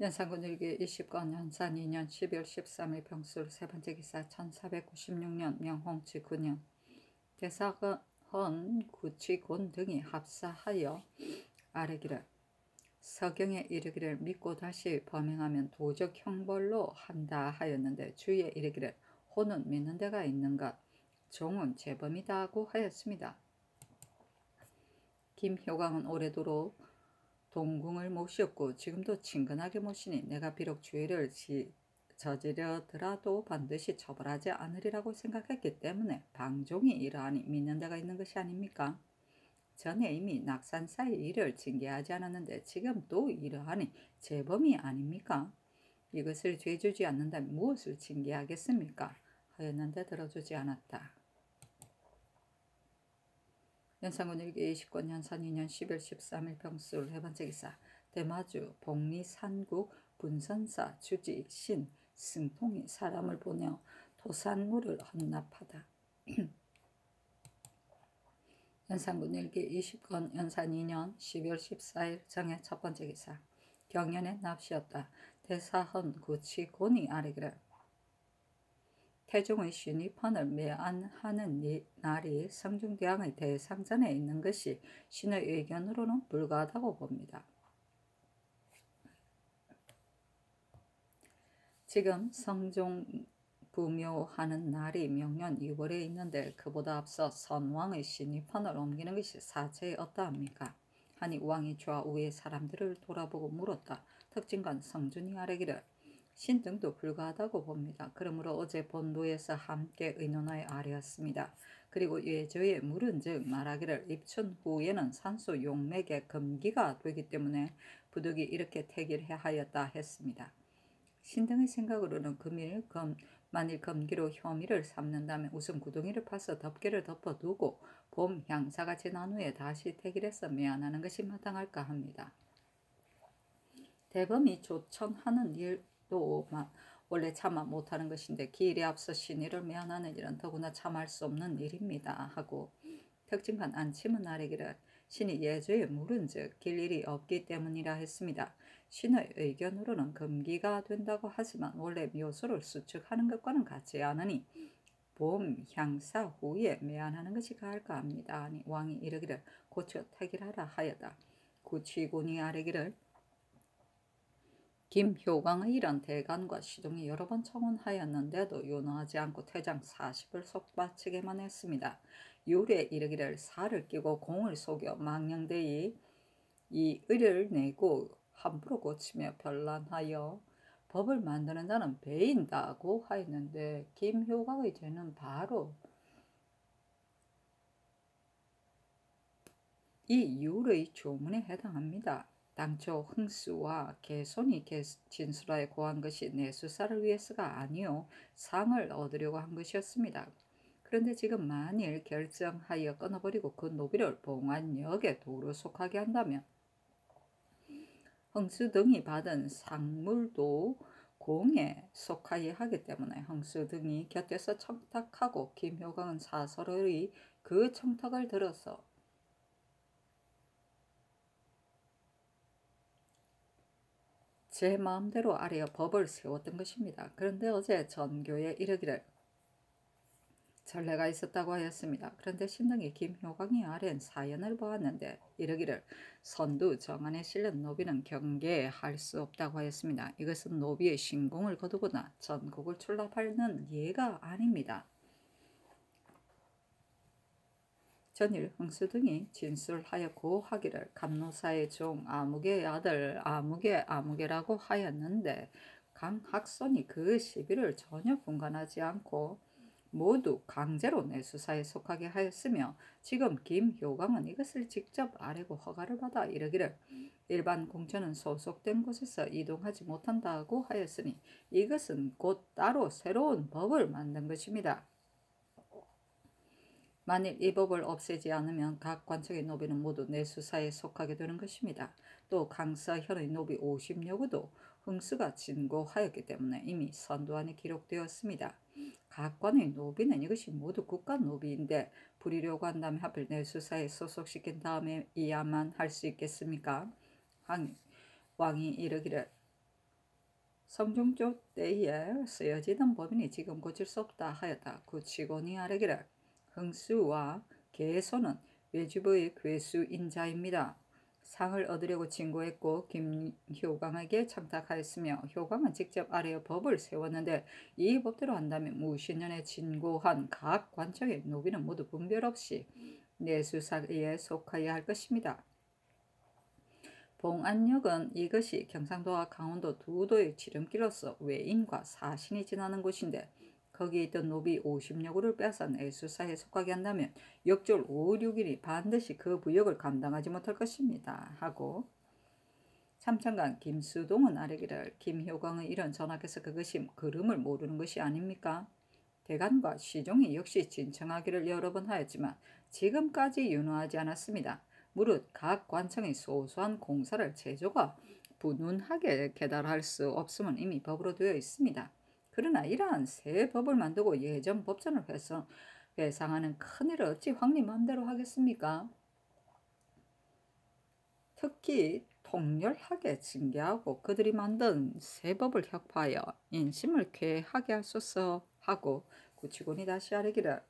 연산군 일기 20권 연산 2년 12월 13일 병술 세 번째 기사 1496년 명홍치 9년 대사헌 구치곤 등이 합사하여 아래기를 서경에 이르기를 믿고 다시 범행하면 도적 형벌로 한다 하였는데 주위에 이르기를 호는 믿는 데가 있는가 종은 재범이다고 하였습니다. 김효광은 오래도록 동궁을 모셨고 지금도 친근하게 모시니 내가 비록 죄를 저지르더라도 반드시 처벌하지 않으리라고 생각했기 때문에 방종이 이러하니 믿는 데가 있는 것이 아닙니까? 전에 이미 낙산사의 일을 징계하지 않았는데 지금 또 이러하니 재범이 아닙니까? 이것을 죄주지 않는다면 무엇을 징계하겠습니까? 하였는데 들어주지 않았다. 연산군 일기 20권 연산 2년 10월 13일 병술 기사 대마주 복리산국 분선사 주지 신 승통이 사람을 보내 토산물을 헌납하다. 연산군 일기 20권 연산 2년 12월 14일 정의 첫 번째 기사 경연의 납시였다. 대사헌 구치곤이 아래기를 태종의 신입헌을 매안하는 날이 성중대왕의 대상전에 있는 것이 신의 의견으로는 불가하다고 봅니다. 지금 성종 부묘하는 날이 명년 2월에 있는데 그보다 앞서 선왕의 신입헌을 옮기는 것이 사체에 어떠합니까? 하니 왕이 좌우의 사람들을 돌아보고 물었다. 특징관 성준이 아래기를 신등도 불가하다고 봅니다. 그러므로 어제 본도에서 함께 의논하여 아뢰었습니다. 그리고 예조에 물은 즉 말하기를 입춘 후에는 산소 용맥의 금기가 되기 때문에 부득이 이렇게 택일해 하였다 했습니다. 신등의 생각으로는 금일 검 만일 검기로 혐의를 삼는다면 우선 구덩이를 파서 덮개를 덮어두고 봄 향사가 지난 후에 다시 택일해서 매안하는 것이 마땅할까 합니다. 대범이 조청하는 일 또 원래 참아 못하는 것인데 기일에 앞서 신의를 면하는 일은 더구나 참할 수 없는 일입니다. 하고 특징간 안침은 아래기를 신이 예조에 물은 즉 길 일이 없기 때문이라 했습니다. 신의 의견으로는 금기가 된다고 하지만 원래 묘소를 수축하는 것과는 같지 않으니 봄 향사 후에 매안하는 것이 가할까 합니다. 아니 왕이 이르기를 고쳐 택일하라 하여다. 구치군이 아래기를 김효광의 이런 대간과 시종이 여러 번 청원하였는데도 윤호하지 않고 퇴장 40을 속바치게만 했습니다. 유래 이르기를 살을 끼고 공을 속여 망령되이 이 의를 내고 함부로 고치며 변란하여 법을 만드는 자는 배인다고 하였는데 김효광의 죄는 바로 이 유의 조문에 해당합니다. 당초 흥수와 개손이 진술하여 고한 것이 내 수사를 위해서가 아니요 상을 얻으려고 한 것이었습니다. 그런데 지금 만일 결정하여 끊어버리고 그 노비를 봉안역에 도로 속하게 한다면 흥수 등이 받은 상물도 공에 속하여 하기 때문에 흥수 등이 곁에서 청탁하고 김효광은 사설의 그 청탁을 들어서 제 마음대로 아래어 법을 세웠던 것입니다. 그런데 어제 전교에 이르기를 전례가 있었다고 하였습니다. 그런데 신등이 김효광이 아랜 사연을 보았는데 이르기를 선두 정안에 실린 노비는 경계할 수 없다고 하였습니다. 이것은 노비의 신공을 거두거나 전국을 출납하는 예가 아닙니다. 전일 흥수 등이 진술하여 고하기를 감노사의 종 아무개의 아들 아무개 아무개라고 하였는데 강학선이 그 시비를 전혀 분간하지 않고 모두 강제로 내 수사에 속하게 하였으며 지금 김효광은 이것을 직접 아래고 허가를 받아 이르기를 일반 공천은 소속된 곳에서 이동하지 못한다고 하였으니 이것은 곧 따로 새로운 법을 만든 것입니다. 만일 이 법을 없애지 않으면 각 관청의 노비는 모두 내 수사에 속하게 되는 것입니다. 또 강서현의 노비 50여구도 흥수가 진고하였기 때문에 이미 선두안에 기록되었습니다. 각 관의 노비는 이것이 모두 국가 노비인데 부리려고 한다면 하필 내 수사에 소속시킨 다음에 이야만 할 수 있겠습니까? 왕이, 왕이 이르기를 성종조 때에 쓰여지던 법인이 지금 고칠 수 없다 하였다. 구치곤이 아래기를 흥수와 개소는 외주부의 괴수 인자입니다. 상을 얻으려고 진고했고 김효광에게 청탁하였으며 효광은 직접 아래에 법을 세웠는데 이 법대로 한다면 무십 년에 진고한 각 관청의 노비는 모두 분별 없이 내수사에 속하여야 할 것입니다. 봉안역은 이것이 경상도와 강원도 두 도의 지름길로서 외인과 사신이 지나는 곳인데 거기에 있던 노비 50여 구를 빼앗아 내수사에 속하게 한다면 역졸 5, 6일이 반드시 그 부역을 감당하지 못할 것입니다. 하고 참청관 김수동은 아래기를 김효광의 이런 전학에서 그것이 그름을 모르는 것이 아닙니까? 대간과 시종이 역시 진청하기를 여러 번 하였지만 지금까지 윤호하지 않았습니다. 무릇 각 관청의 소소한 공사를 제조가 분운하게 개달할 수 없음은 이미 법으로 되어 있습니다. 그러나 이러한 새 법을 만들고 예전 법전을 회서, 회상하는 큰일을 어찌 황리 마음대로 하겠습니까? 특히 통렬하게 징계하고 그들이 만든 새 법을 혁파하여 인심을 쾌하게 할수있어 하고 구치곤이 다시 아뢰기를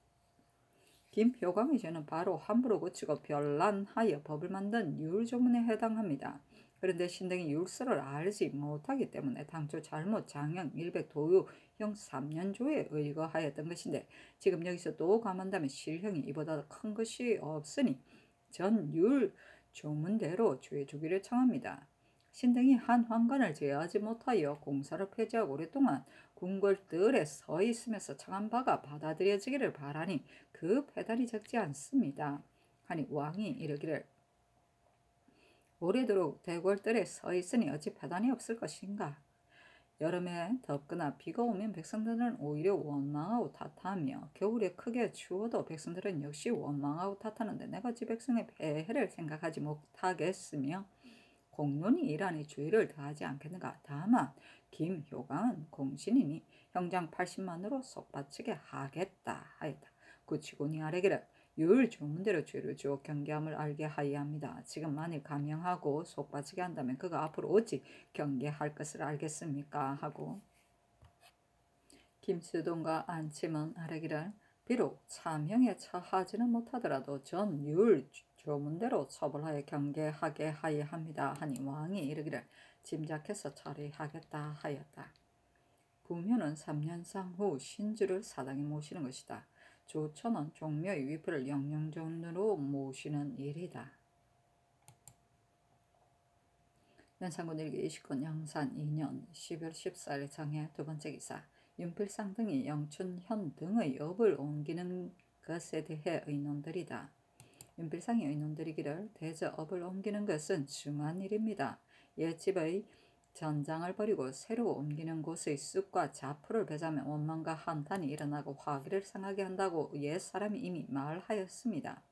김효광이 저는 바로 함부로 고치고 별난하여 법을 만든 율조문에 해당합니다. 그런데 신등이 율서를 알지 못하기 때문에 당초 잘못 장형 100 도유 형 3년조에 의거하였던 것인데 지금 여기서 또 감한다면 실형이 이보다 큰 것이 없으니 전율 조문대로 죄주기를 청합니다. 신등이 한 황관을 제어하지 못하여 공사를 폐지하고 오랫동안 궁궐들에 서 있으면서 청한 바가 받아들여지기를 바라니 그 배달이 적지 않습니다. 하니 왕이 이르기를 오래도록 대궐들에 서 있으니 어찌 배단이 없을 것인가. 여름에 덥거나 비가 오면 백성들은 오히려 원망하고 탓하며 겨울에 크게 추워도 백성들은 역시 원망하고 탓하는데 내가 어찌 백성의 폐해를 생각하지 못하겠으며 공론이 이란의 주의를 다하지 않겠는가. 다만 김효광은 공신이니 형장 80만으로 속바치게 하겠다 하였다. 구치곤이 아래기를 율 조문대로 죄를 주어 경계함을 알게 하여야 합니다. 지금 만일 감형하고 속 빠지게 한다면 그가 앞으로 어찌 경계할 것을 알겠습니까? 하고 김수동과 안침은 아래기를 비록 참형에 처하지는 못하더라도 전율 조문대로 처벌하여 경계하게 하여야 합니다. 하니 왕이 이르기를 짐작해서 처리하겠다 하였다. 부묘는 3년상 후 신주를 사당에 모시는 것이다. 조천은 종묘의 위프를 영영전으로 모시는 일이다. 연산군 일기 29건 영산 2년 12월 14일 장해 두 번째 기사 윤필상 등이 영춘현 등의 업을 옮기는 것에 대해 의논들이다. 윤필상이 의논들이기를 대저 업을 옮기는 것은 중한 일입니다. 옛집의 전장을 버리고 새로 옮기는 곳의 쑥과 자포를 배자면 원망과 한탄이 일어나고 화기를 상하게 한다고 옛 사람이 이미 말하였습니다.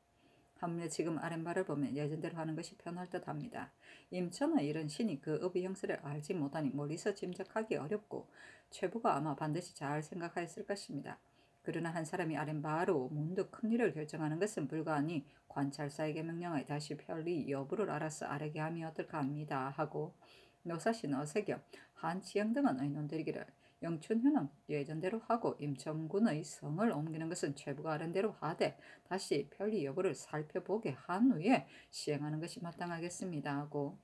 하물며 지금 아랫말을 보면 예전대로 하는 것이 편할 듯 합니다. 임천의 이런 신이 그 업의 형세를 알지 못하니 멀리서 짐작하기 어렵고 최부가 아마 반드시 잘 생각하였을 것입니다. 그러나 한 사람이 아랫바로 문득 큰일을 결정하는 것은 불가하니 관찰사에게 명령하여 다시 편리 여부를 알아서 아래게 하면 어떨까 합니다. 하고 노사신 어세겸 한치영 등은 의논드리기를 영춘현은 예전대로 하고 임천군의 성을 옮기는 것은 최부가 아른 대로 하되 다시 편리 여부를 살펴보게 한 후에 시행하는 것이 마땅하겠습니다 하고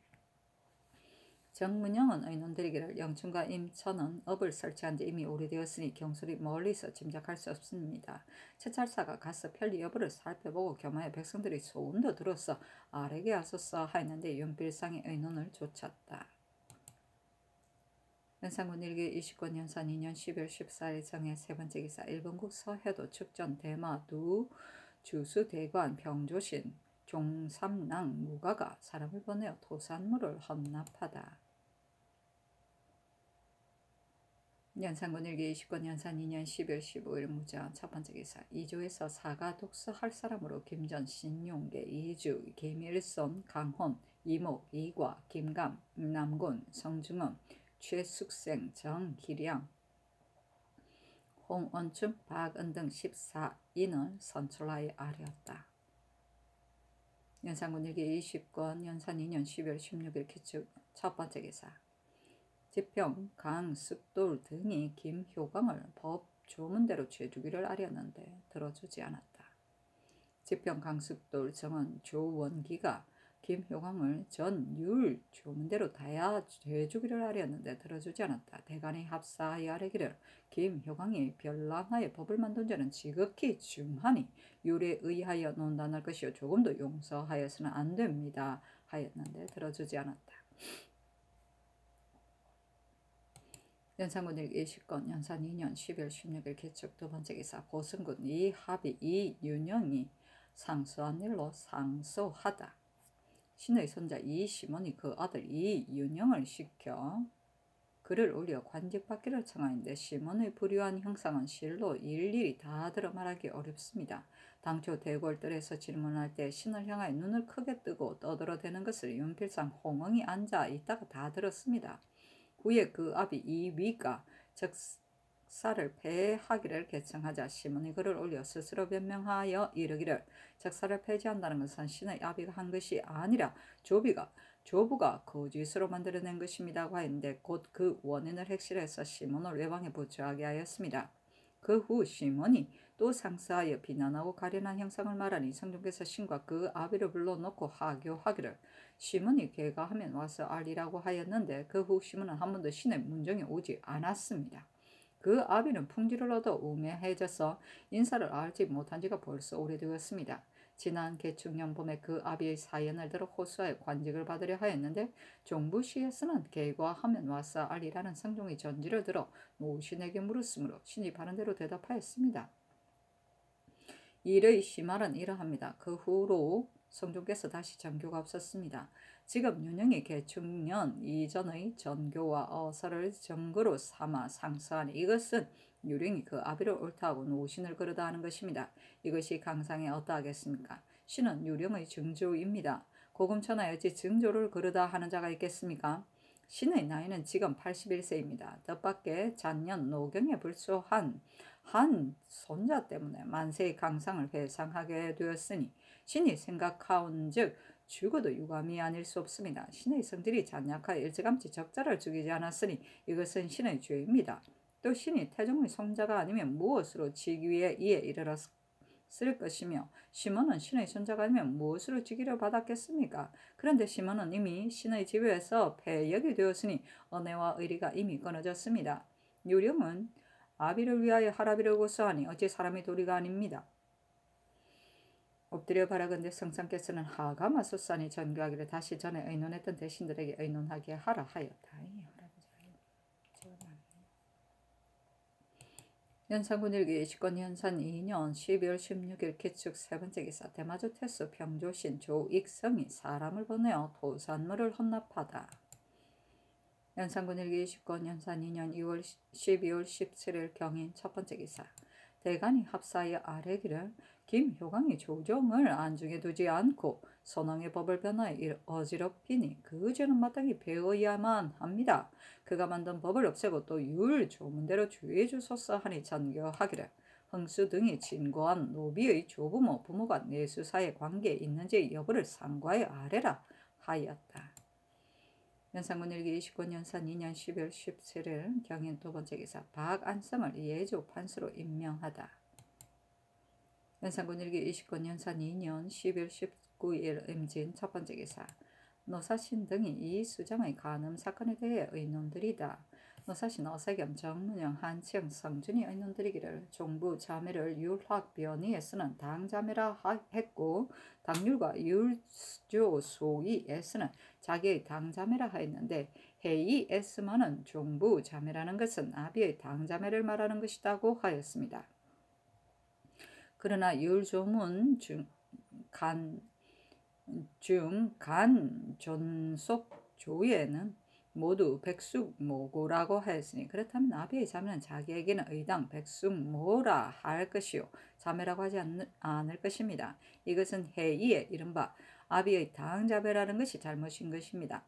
정문영은 의논드리기를 영춘과 임천은 업을 설치한 지 이미 오래되었으니 경솔이 멀리서 짐작할 수 없습니다. 채찰사가 가서 편리 여부를 살펴보고 겸하여 백성들이 소운도 들어서 아래게 하소서 하였는데 윤필상의 의논을 좇았다. 연산군 일기 29권 연산 2년 12월 14일 정해 세 번째 기사 일본국 서해도 축전 대마 두 주수 대관 병조신 종삼랑 무가가 사람을 보내어 토산물을 헌납하다. 연산군 일기 20권 연산 2년 12월 15일 무장 첫 번째 기사 2조에서 사가 독서할 사람으로 김전 신용계 이주 김일손 강혼 이목 이과 김감 남곤 성중엄 최숙생, 정기량, 홍원춘, 박은 등 14인을 선출하여 아뢰었다. 연산군 일기 20권 연산 2년 12월 16일 기축 첫 번째 기사 지평, 강, 습돌 등이 김효광을 법 조문대로 죄주기를 아렸는데 들어주지 않았다. 지평, 강, 습돌, 정은 조원기가 김효광을 전율 조문대로 다야 죄주기를 하렸는데 들어주지 않았다. 대간이 합사하여 아래기를 김효광이 별난하에 법을 만든 자는 지극히 중하니 율에 의하여 논단할 것이요 조금도 용서하여서는 안 됩니다. 하였는데 들어주지 않았다. 연산군 일기 20건 연산 2년 12월 16일 개척 두 번째 기사 고승군 이합이 이윤영이 상소한 일로 상소하다. 신의 손자 이시몬이 그 아들 이윤영을 시켜 그를 올려 관직받기를 청하는데 시몬의 불의한 형상은 실로 일일이 다 들어 말하기 어렵습니다. 당초 대궐들에서 질문할 때 신을 향하여 눈을 크게 뜨고 떠들어대는 것을 윤필상 홍엉이 앉아 있다가 다 들었습니다. 후에 그 아비 이위가 적사를 폐하기를 개청하자 시몬이 그를 올려 스스로 변명하여 이르기를 적사를 폐지한다는 것은 신의 아비가 한 것이 아니라 조비가 조부가 거짓으로 만들어낸 것입니다고 하였는데 곧 그 원인을 핵실해서 시몬을 외방에 부처하게 하였습니다. 그 후 시몬이 또 상사하여 비난하고 가련한 형상을 말하니 성령께서 신과 그 아비를 불러놓고 하교하기를 시몬이 걔가 하면 와서 알리라고 하였는데 그 후 시몬은 한 번도 신의 문정에 오지 않았습니다. 그 아비는 풍지를 얻어 우매해져서 인사를 알지 못한 지가 벌써 오래되었습니다. 지난 개축년 봄에 그 아비의 사연을 들어 호수아의 관직을 받으려 하였는데 종부시에서는 개과 하면 와서 알리라는 성종의 전지를 들어 노신에게 물었으므로 신이 바른 대로 대답하였습니다. 일의 심말은 이러합니다. 그 후로 성종께서 다시 전교가 없었습니다. 지금 윤영이 개축년 이전의 전교와 어사를 정거로 삼아 상서하니 이것은 유령이 그 아비를 옳다고 노신을 그르다 하는 것입니다. 이것이 강상에 어떠하겠습니까? 신은 유령의 증조입니다. 고금천하 여지 증조를 그르다 하는 자가 있겠습니까? 신의 나이는 지금 81세입니다. 뜻밖의 잔년 노경에 불소한 한 손자 때문에 만세의 강상을 회상하게 되었으니 신이 생각하온 즉 죽어도 유감이 아닐 수 없습니다. 신의 성질이 잔약하여 일찌감치 적자를 죽이지 않았으니 이것은 신의 죄입니다. 또 신이 태종의 손자가 아니면 무엇으로 직위에 이에 이르렀을 것이며 시몬은 신의 손자가 아니면 무엇으로 직위를 받았겠습니까? 그런데 시몬은 이미 신의 지배에서 폐역이 되었으니 언혜와 의리가 이미 끊어졌습니다. 유령은 아비를 위하여 하라비를 고소하니 어찌 사람이 도리가 아닙니다. 엎드려 바라건대 성상께서는 하가마소산이 전교하기를 다시 전에 의논했던 대신들에게 의논하게 하라 하였다. 연산군 일기 20권 연산 2년 12월 16일 기축 세 번째 기사 대마조 태수 병조신 조익성이 사람을 보내어 도산물을 헌납하다. 연산군 일기 20권 연산 2년 2월 12월 17일 경인 첫 번째 기사 대간이 합사하여 아래기를 김효광이 조정을 안중에 두지 않고 선왕의 법을 변하여 어지럽히니 그 죄는 마땅히 배워야만 합니다. 그가 만든 법을 없애고 또 율 조문대로 주의 주소서 하니 전교하기를 흥수 등이 진고한 노비의 조부모 부모가 내수사의 관계에 있는지 여부를 상과에 아래라 하였다. 연산군 일기 29년 연산 2년 12월 17일 경인 두 번째 기사 박안성을 예조 판수로 임명하다. 연산군 일기 29년 연산 2년 12월 19일 임진 첫 번째 기사 노사신 등이 이 수장의 간음 사건에 대해 의논들이다. 노사신 어사겸 정문영 한치영 성준이 의논들이기를 종부 자매를 율학 변이에 쓰는 당자매라 했고 당률과 율조 소이에 쓰는 자기의 당자매라 하였는데 해이에스만은 종부 자매라는 것은 아비의 당자매를 말하는 것이다고 하였습니다. 그러나 율조문 중간 중간 존속 조에는 모두 백숙모고라고 하였으니 그렇다면 아비의 자매는 자기에게는 의당 백숙모라 할 것이요 자매라고 하지 않, 않을 것입니다. 이것은 해이의 이른바 아비의 당자매라는 것이 잘못인 것입니다.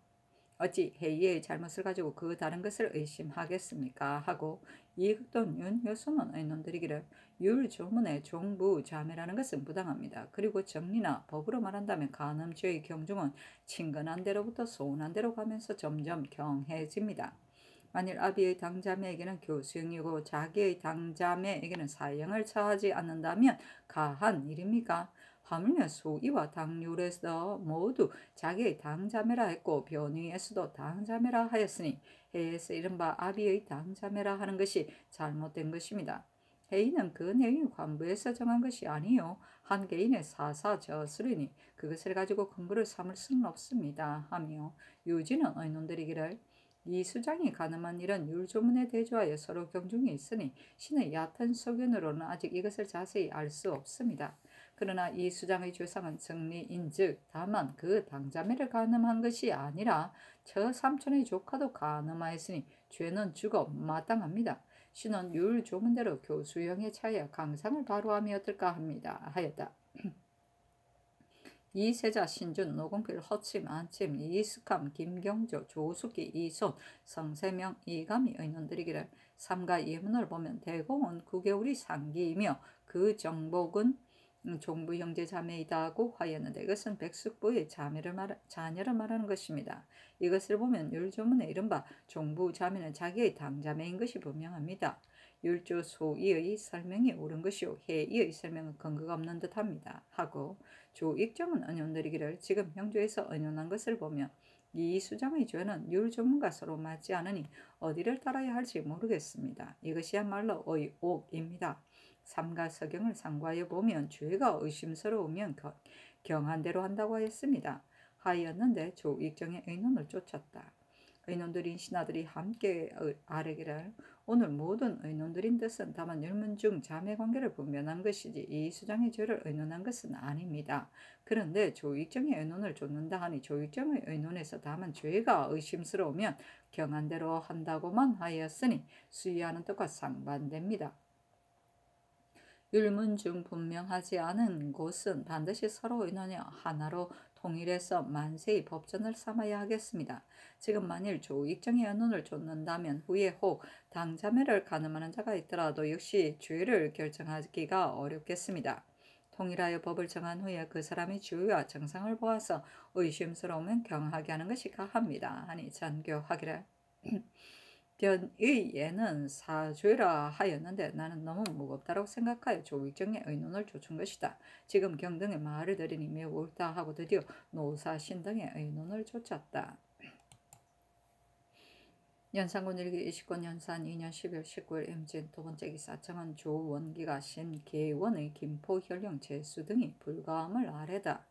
어찌 해이의 잘못을 가지고 그 다른 것을 의심하겠습니까? 하고 이극돈 윤효수는 의논드리기를 율조문의 종부 자매라는 것은 부당합니다. 그리고 정리나 법으로 말한다면 간음죄의 경중은 친근한 대로부터 소원한 대로 가면서 점점 경해집니다. 만일 아비의 당자매에게는 교수형이고 자기의 당자매에게는 사형을 처하지 않는다면 가한 일입니까? 하물며 소이와 당률에서 모두 자기의 당자매라 했고 변위에서도 당자매라 하였으니 해에서 이른바 아비의 당자매라 하는 것이 잘못된 것입니다. 해인은 그 내용이 관부에서 정한 것이 아니요 한 개인의 사사 저술이니 그것을 가지고 근거를 삼을 수는 없습니다 하며 유지는 의논들이기를 이 수장이 가늠한 일은 율조문에 대조하여 서로 경중이 있으니 신의 얕은 소견으로는 아직 이것을 자세히 알 수 없습니다. 그러나 이 수장의 죄상은 정리인즉 다만 그 당자매를 가늠한 것이 아니라 저 삼촌의 조카도 가늠하였으니 죄는 죽어 마땅합니다. 신은 율 조문대로 교수형에 차여 강상을 바로함이 어떨까 합니다. 하였다. 이세자, 신준, 노공필, 허침, 안침, 이숙함, 김경조, 조숙기, 이손, 성세명, 이감이 의논들이기를 삼가 예문을 보면 대공은 9개월이 상기이며 그 정복은 종부 형제 자매이다고 하였는데 이것은 백숙부의 자매를 말, 자녀를 말하는 것입니다. 이것을 보면 율조문의 이른바 종부 자매는 자기의 당자매인 것이 분명합니다. 율조 소이의 설명이 옳은 것이요 해이의 설명은 근거가 없는 듯합니다. 하고 조익정은 언연드리기를 지금 형조에서 언연한 것을 보면 이 수장의 죄는 율조문과 서로 맞지 않으니 어디를 따라야 할지 모르겠습니다. 이것이야말로 의옥입니다. 삼가 서경을 상과해 보면 죄가 의심스러우면 경한대로 한다고 하였습니다. 하였는데 조익정의 의논을 쫓았다. 의논들인 신하들이 함께 아뢰기를 오늘 모든 의논들인 뜻은 다만 율문 중 자매 관계를 분별한 것이지 이 수장의 죄를 의논한 것은 아닙니다. 그런데 조익정의 의논을 쫓는다 하니 조익정의 의논에서 다만 죄가 의심스러우면 경한대로 한다고만 하였으니 수의하는 뜻과 상반됩니다. 율문 중 분명하지 않은 곳은 반드시 서로 의논하여 하나로 통일해서 만세의 법전을 삼아야 하겠습니다. 지금 만일 조익정의 연원을 쫓는다면 후에 혹 당자매를 가늠하는 자가 있더라도 역시 죄를 결정하기가 어렵겠습니다. 통일하여 법을 정한 후에 그 사람이 주의와 정상을 보아서 의심스러우면 경하게 하는 것이 가합니다. 하니 전교하기를 변의 예는 사죄라 하였는데 나는 너무 무겁다고 생각하여 조익정의 의논을 좇은 것이다. 지금 경등의 말을 들으니 매우 옳다 하고 드디어 노사신 등의 의논을 좇았다. 연산군 일기 29년 연산 2년 12월 19일 임진 두 번째 기사 정은 조원기가 신계원의 김포 혈령 제수 등이 불가함을 아래다.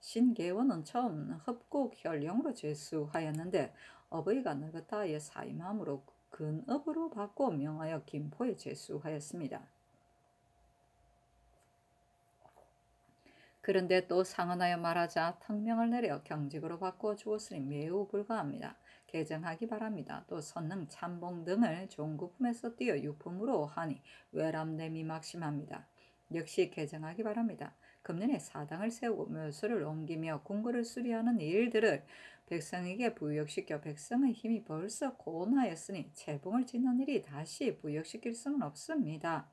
신계원은 처음 흡곡 혈령으로 제수하였는데 어버이가 늙었다 하여 사임함으로 근업으로 바꿔 명하여 김포에 제수하였습니다. 그런데 또 상언하여 말하자 턱명을 내려 경직으로 바꿔 주었으니 매우 불가합니다. 개정하기 바랍니다. 또 선능, 참봉 등을 종구품에서 띄어 유품으로 하니 외람됨이 막심합니다. 역시 개정하기 바랍니다. 금년에 사당을 세우고 묘수를 옮기며 궁궐을 수리하는 일들을 백성에게 부역시켜 백성의 힘이 벌써 고온하였으니 채봉을 짓는 일이 다시 부역시킬 수는 없습니다.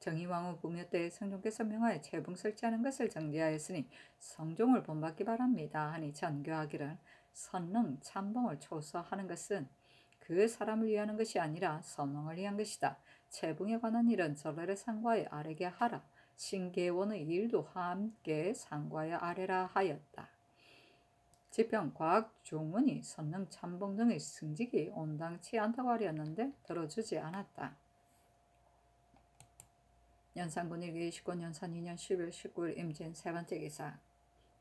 정의왕후 부묘 때 성종께서 명하여 채봉 설치하는 것을 정지하였으니 성종을 본받기 바랍니다. 하니 전교하기를 선능 참봉을 초서하는 것은 그 사람을 위하는 것이 아니라 선왕을 위한 것이다. 채봉에 관한 일은 전례를 상과에 아래게 하라. 신계원의 일도 함께 상과에 아래라 하였다. 지평 과학 종문이 선능 참봉 등의 승직이 온당치 않다고 하렸는데 들어주지 않았다. 연산군 일기 29년 연산 2년 12월 19일 임진 세 번째 기사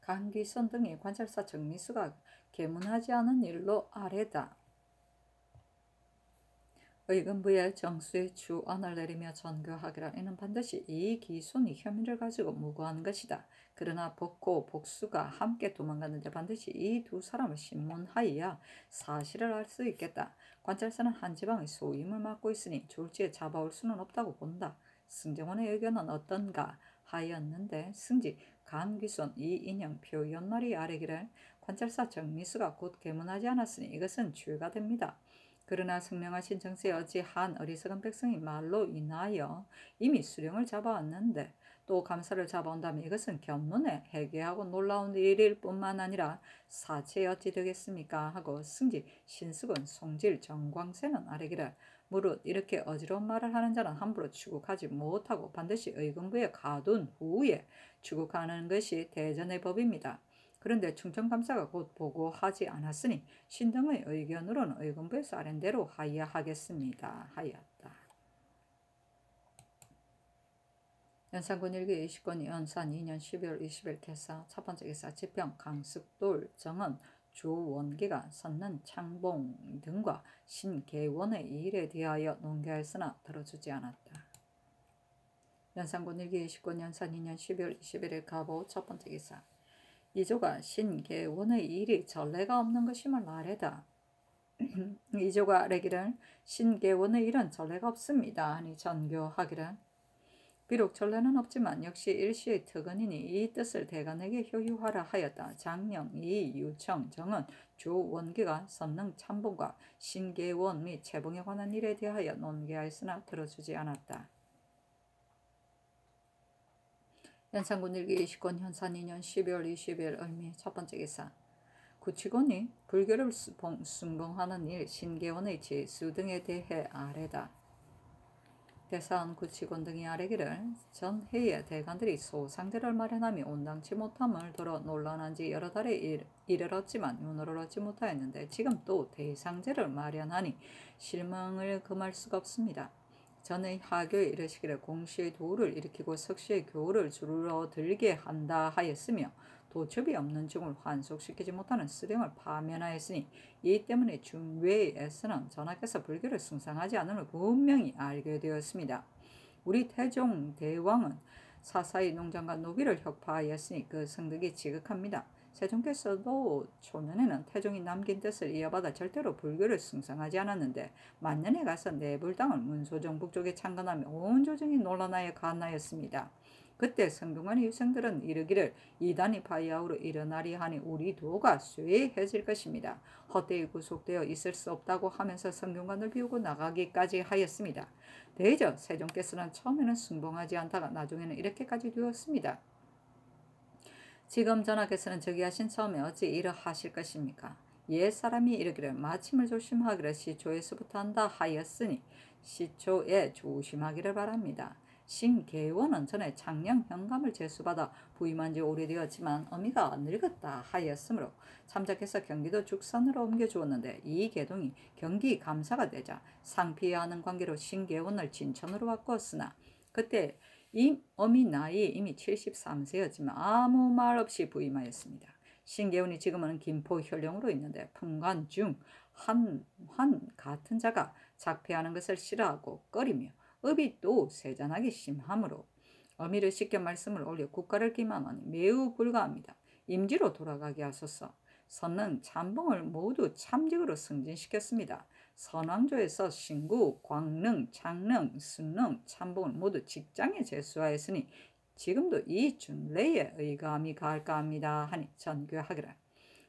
강기선 등의 관찰사 정미수가 개문하지 않은 일로 아래다. 의금부의 정수의 주안을 내리며 전교하기라 이는 반드시 이 기순이 혐의를 가지고 무고하는 것이다. 그러나 복고 복수가 함께 도망갔는데 반드시 이 두 사람을 신문하여야 사실을 알 수 있겠다. 관찰사는 한 지방의 소임을 맡고 있으니 졸지에 잡아올 수는 없다고 본다. 승정원의 의견은 어떤가 하였는데 승지 간귀손 이 인형 표연말이 아래기를 관찰사 정미수가 곧 개문하지 않았으니 이것은 죄가 됩니다. 그러나 성명하신 정세 어찌 한 어리석은 백성이 말로 인하여 이미 수령을 잡아왔는데 또 감사를 잡아온다면 이것은 견눈에 해괴하고 놀라운 일일 뿐만 아니라 사체 어찌 되겠습니까? 하고 승지 신숙은 송질 정광세는 아래기를 무릇 이렇게 어지러운 말을 하는 자는 함부로 추국하지 못하고 반드시 의금부에 가둔 후에 추국하는 것이 대전의 법입니다. 그런데 충청감사가 곧 보고하지 않았으니 신등의 의견으로는 의금부에서 아랜대로 하야 하겠습니다. 하였다. 연산군 일기 20권 연산 2년 12월 20일 개사 첫 번째 개사 지평 강숙돌 정은 조원기가 선는 창봉 등과 신계원의 일에 대하여 논개하였으나 들어주지 않았다. 연산군 일기 20권 연산 2년 12월 21일 가보 첫 번째 기사 이조가 신계원의 일이 전례가 없는 것임을 말해다. 이조가 아래기를 신계원의 일은 전례가 없습니다. 하니 전교하기를 비록 전례는 없지만 역시 일시의 특언이니 이 뜻을 대간에게 효유하라 하였다. 장령, 이, 유청, 정은, 조원기가 선능 참봉과 신계원 및 채봉에 관한 일에 대하여 논개하였으나 들어주지 않았다. 연산군 일기 20권 현산 2년 12월 20일 을미 첫 번째 기사 구치곤이 불교를 순봉하는 일 신계원의 제수 등에 대해 아래다. 대사원 구치곤 등이 아래기를 전해의 대관들이 소상들을 마련하며 온당치 못함을 들어 논란한 지 여러 달에 이르렀지만 윤호를 얻지 못하였는데 지금 또 대상제를 마련하니 실망을 금할 수가 없습니다. 전의 하교에 이르시기를 공시의 도를 일으키고 석시의 교를 줄어들게 한다 하였으며 도첩이 없는 중을 환속시키지 못하는 수령을 파면하였으니 이 때문에 중외에서는 전하께서 불교를 숭상하지 않음을 분명히 알게 되었습니다. 우리 태종 대왕은 사사의 농장과 노비를 혁파하였으니 그 성덕이 지극합니다. 세종께서도 초년에는 태종이 남긴 뜻을 이어받아 절대로 불교를 숭상하지 않았는데 만년에 가서 내불당을 문소정 북쪽에 창건하며 온 조정이 논란하여 간하였습니다. 그때 성균관의 유생들은 이르기를 이단이 바야흐로 일어나리 하니 우리 도가 쇠해질 것입니다. 헛되이 구속되어 있을 수 없다고 하면서 성균관을 비우고 나가기까지 하였습니다. 대저 세종께서는 처음에는 순봉하지 않다가 나중에는 이렇게까지 되었습니다. 지금 전하께서는 저기 하신 처음에 어찌 이러하실 것입니까? 옛 사람이 이르기를 마침을 조심하기를 시초에서부터 한다 하였으니 시초에 조심하기를 바랍니다. 신계원은 전에 창녕 현감을 제수받아 부임한 지 오래되었지만 어미가 늙었다 하였으므로 참작해서 경기도 죽산으로 옮겨주었는데 이 계동이 경기 감사가 되자 상피해야 하는 관계로 신계원을 진천으로 바꾸었으나 그때 이 어미 나이 이미 73세였지만 아무 말 없이 부임하였습니다. 신계훈이 지금은 김포 현령으로 있는데 풍관 중한 한 같은 자가 작폐하는 것을 싫어하고 꺼리며 업이 또 세잔하기 심하므로 어미를 시켜 말씀을 올려 국가를 기망하니 매우 불가합니다. 임지로 돌아가게 하소서. 선는 참봉을 모두 참직으로 승진시켰습니다. 선왕조에서 신구, 광릉, 장릉, 순릉, 참봉을 모두 직장에 제수하였으니 지금도 이 준례에 의감이 갈까 합니다. 하니 전교하기를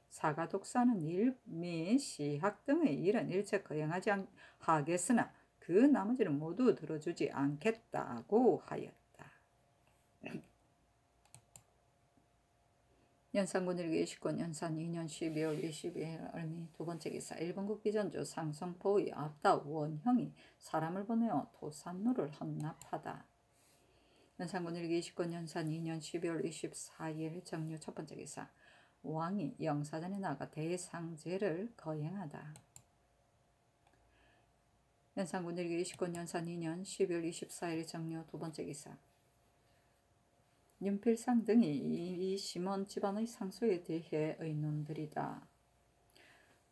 사가 독사는 일 및 시학 등의 일은 일체 거행하지 하겠으나 그 나머지는 모두 들어주지 않겠다고 하였다. 연산군 일기 29년 연산 2년 12월 22일 얼미 두 번째 기사 일본국 비전주 상성포의 앞다 원형이 사람을 보내어 도산로를 헌납하다. 연산군 일기 29년 연산 2년 12월 24일 정류 첫 번째 기사 왕이 영사전에 나가 대상제를 거행하다. 연산군 일기 29년 연산 2년 12월 24일 정류 두 번째 기사 윤필상 등이 이 심원 집안의 상소에 대해 의논들이다.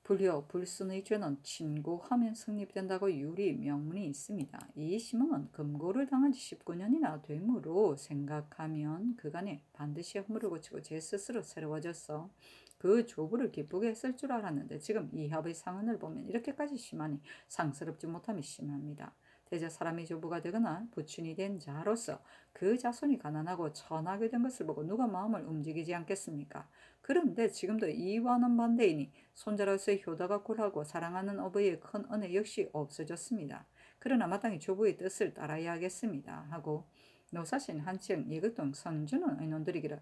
불효, 불순의 죄는 친고하면 성립된다고 유리 명문이 있습니다. 이 심원은 금고를 당한 지 19년이나 되므로 생각하면 그간에 반드시 허물을 고치고 제 스스로 새로워졌어 그 조부를 기쁘게 했을 줄 알았는데 지금 이 협의 상황을 보면 이렇게까지 심하니 상스럽지 못함이 심합니다. 대저 사람이 조부가 되거나 부친이 된 자로서 그 자손이 가난하고 천하게 된 것을 보고 누가 마음을 움직이지 않겠습니까? 그런데 지금도 이와는 반대이니 손자로서의 효도가 굴하고 사랑하는 어버이의 큰 은혜 역시 없어졌습니다. 그러나 마땅히 조부의 뜻을 따라야 하겠습니다. 하고 노사신 한층 이것등 선주는 의논들이기를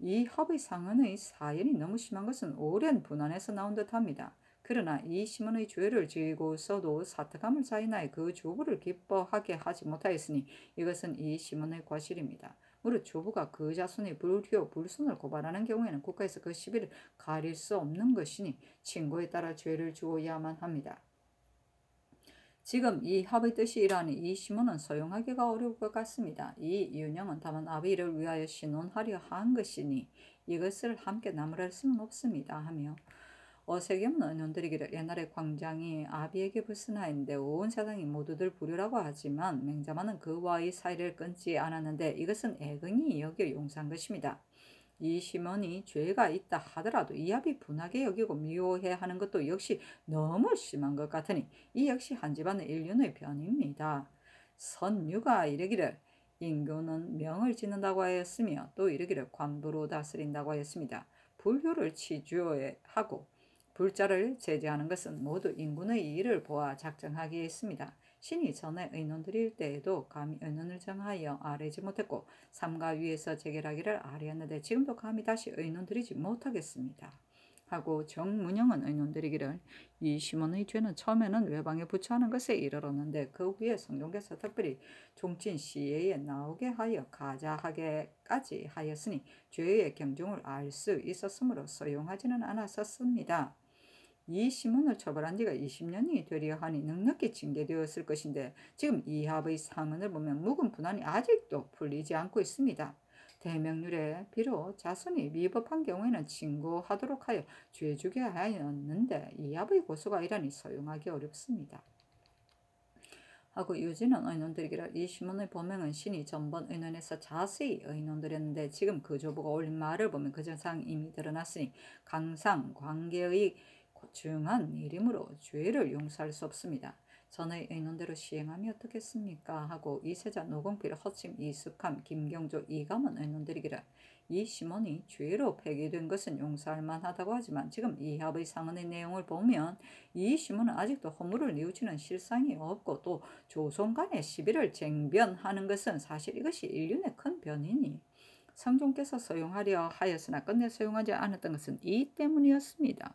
이 합의 상언의 사연이 너무 심한 것은 오랜 분한에서 나온 듯합니다. 그러나 이 시몬의 죄를 지고서도 사특함을 자인하여 그 주부를 기뻐하게 하지 못하였으니 이것은 이 시몬의 과실입니다. 무릇 주부가 그 자손의 불효 불순을 고발하는 경우에는 국가에서 그 시비를 가릴 수 없는 것이니 친구에 따라 죄를 주어야만 합니다. 지금 이 합의 뜻이 이러하니 이 시몬은 소용하기가 어려울 것 같습니다. 이 이윤영은 다만 아비를 위하여 신혼하려 한 것이니 이것을 함께 나무랄 수는 없습니다 하며 어세겸은 언론들이기를 옛날에 광장이 아비에게 불순하였는데 온 세상이 모두들 불효라고 하지만 맹자만은 그와의 사이를 끊지 않았는데 이것은 애근이 여겨 용서한 것입니다. 이 시몬이 죄가 있다 하더라도 이합이 분하게 여기고 미워해 하는 것도 역시 너무 심한 것 같으니 이 역시 한 집안의 인륜의 변입니다. 선유가 이르기를 인교는 명을 짓는다고 하였으며 또 이르기를 관부로 다스린다고 하였습니다. 불효를 치주하고 불자를 제재하는 것은 모두 인군의 일을 보아 작정하기에 있습니다. 신이 전에 의논드릴 때에도 감히 의논을 정하여 아뢰지 못했고 삼가 위에서 재결하기를 아뢰었는데 지금도 감히 다시 의논드리지 못하겠습니다. 하고 정문영은 의논드리기를 이 시몬의 죄는 처음에는 외방에 부처하는 것에 이르렀는데 그 후에 성종께서 특별히 종친 시에에 나오게 하여 가자하게까지 하였으니 죄의 경중을 알 수 있었으므로 소용하지는 않았었습니다. 이 시몬을 처벌한 지가 20년이 되려 하니 넉넉히 징계되었을 것인데 지금 이합의 상언을 보면 묵은 분한이 아직도 풀리지 않고 있습니다. 대명률에 비록 자손이 미법한 경우에는 징고하도록 하여 죄 주게 하였는데 이합의 고소가 이라니 소용하기 어렵습니다. 하고 유진은 의논드리기를 이 시몬의 범행은 신이 전번 의논에서 자세히 의논드렸는데 지금 그 조부가 올린 말을 보면 그 정상 이미 드러났으니 강상 관계의 중한 일이므로 죄를 용서할 수 없습니다. 전의 의논대로 시행함이 어떻겠습니까? 하고 이세자 노공필 허침 이숙함 김경조 이감은 의논드리기를 이 시몬이 죄로 폐기된 것은 용서할 만하다고 하지만 지금 이 합의 상언의 내용을 보면 이 시몬은 아직도 허물을 뉘우치는 실상이 없고 또 조선 간의 시비를 쟁변하는 것은 사실 이것이 인륜의 큰 변이니 성종께서 소용하려 하였으나 끝내 소용하지 않았던 것은 이 때문이었습니다.